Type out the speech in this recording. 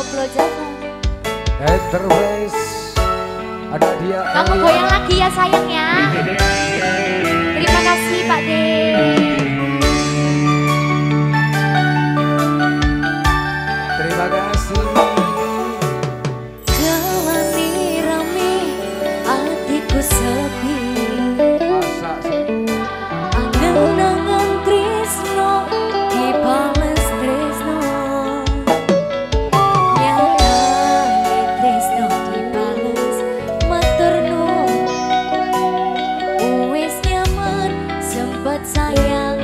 Joglo Java. Enterprise. Ada dia. Kamu goyang lagi ya sayang ya. G22 Audio